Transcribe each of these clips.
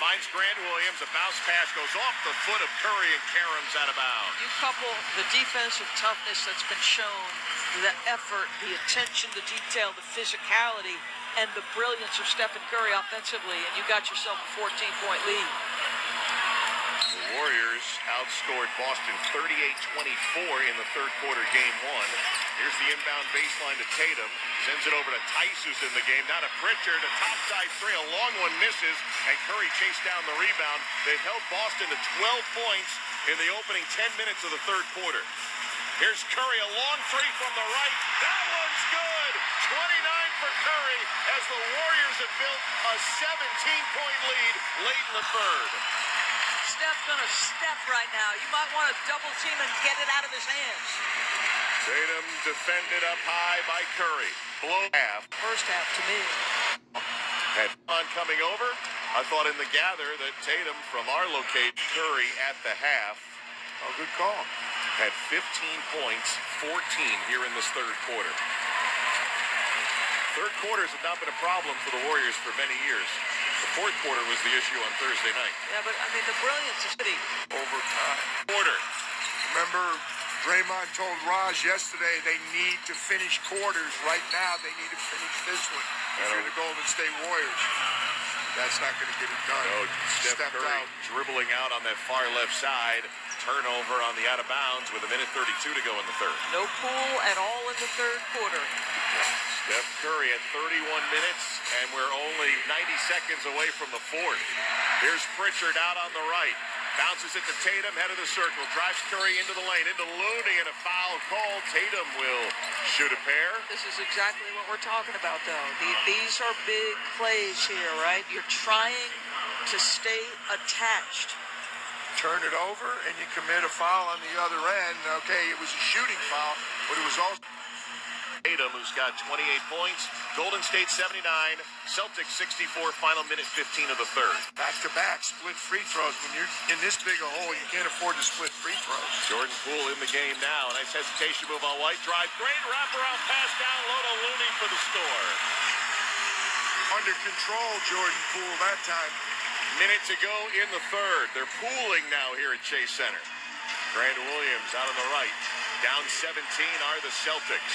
Finds Grant Williams. A bounce pass goes off the foot of Curry and Karam's out of bounds. You couple the defensive toughness that's been shown, the effort, the attention, the detail, the physicality, and the brilliance of Stephen Curry offensively, and you got yourself a 14-point lead. The Warriors outscored Boston 38-24 in the third quarter, game one. Here's the inbound baseline to Tatum. Sends it over to Theis, who's in the game. Now to Pritchard. A topside three. A long one misses. And Curry chased down the rebound. They've held Boston to 12 points in the opening 10 minutes of the third quarter. Here's Curry. A long three from the right. That one's good. 29 for Curry as the Warriors have built a 17-point lead late in the third. Steph's gonna step right now. You might want to double team and get it out of his hands. Tatum defended up high by Curry. Blow half. First half to me. Had fun coming over. I thought in the gather that Tatum from our location, Curry at the half. Oh, good call. Had 15 points, 14 here in this third quarter. Third quarters have not been a problem for the Warriors for many years. The fourth quarter was the issue on Thursday night. Yeah, but I mean the brilliance is city. Overtime. Quarter. Remember, Draymond told Raj yesterday they need to finish quarters. Right now, they need to finish this one. If you're the Golden State Warriors, that's not going to get it done. Oh, Steph Stepped Curry out. dribbling out on that far left side. Turnover on the out of bounds with a minute 32 to go in the third. No Poole at all in the third quarter. Steph Curry at 31 minutes, and we're only 90 seconds away from the fourth. Here's Pritchard out on the right. Bounces it to Tatum, head of the circle. Drives Curry into the lane, into Looney, and a foul call. Tatum will shoot a pair. This is exactly what we're talking about, though. The- These are big plays here, right? You're trying to stay attached. Turn it over, and you commit a foul on the other end. Okay, it was a shooting foul, but it was also Tatum, who's got 28 points. Golden State 79, Celtics 64, final minute 15 of the third. back-to-back split free throws. When you're in this big a hole, you can't afford to split free throws. Jordan Poole in the game now. Nice hesitation move on White. Drive. Great wraparound pass down low to Looney for the score. Under control, Jordan Poole that time. Minute to go in the third. They're pooling now here at Chase Center. Grant Williams out on the right. Down 17 are the Celtics.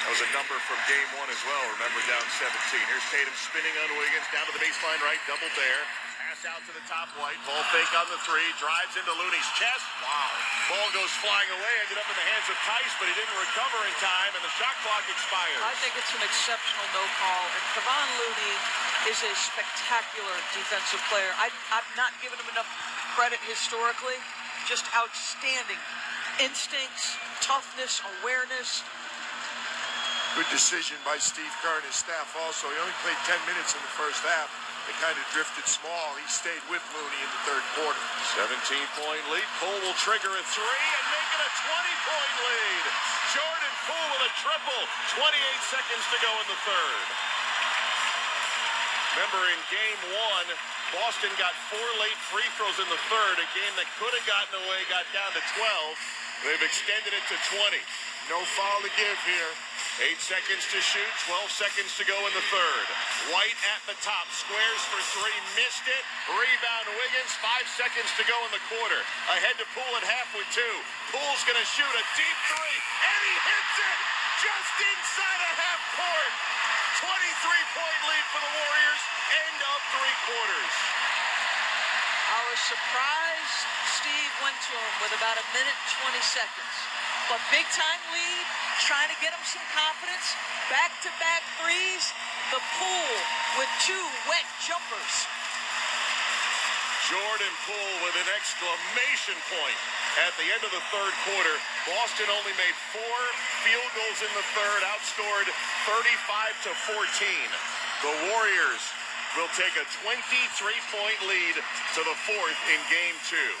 That was a number from game one as well. Remember, down 17. Here's Tatum spinning on Wiggins. Down to the baseline right. Double there. Pass out to the top White. Ball fake on the three. Drives into Looney's chest. Wow. Ball goes flying away. Ended up in the hands of Theis, but he didn't recover in time, and the shot clock expires. I think it's an exceptional no call, and Kevon Looney is a spectacular defensive player. I, I've not given him enough credit historically. Just outstanding instincts, toughness, awareness. Good decision by Steve Kerr and his staff also. He only played 10 minutes in the first half. They kind of drifted small. He stayed with Looney in the third quarter. 17-point lead. Poole will trigger a three and make it a 20-point lead. Jordan Poole with a triple. 28 seconds to go in the third. Remember, in game one, Boston got four late free throws in the third. A game that could have gotten away got down to 12. They've extended it to 20. No foul to give here. Eight seconds to shoot, 12 seconds to go in the third. White at the top, squares for three, missed it. Rebound Wiggins, five seconds to go in the quarter. Ahead to Poole at half with two. Poole's gonna shoot a deep three, and he hits it just inside of half court. 23-point lead for the Warriors, end of three quarters. I was surprised Steve went to him with about a minute 20 seconds. But big time lead, trying to get him some confidence. Back to back threes. The Poole with two wet jumpers. Jordan Poole with an exclamation point at the end of the third quarter. Boston only made four field goals in the third, outscored 35 to 14. The Warriors will take a 23-point lead to the fourth in game two.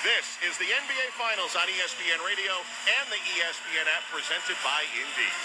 This is the NBA Finals on ESPN Radio and the ESPN app presented by Indeed.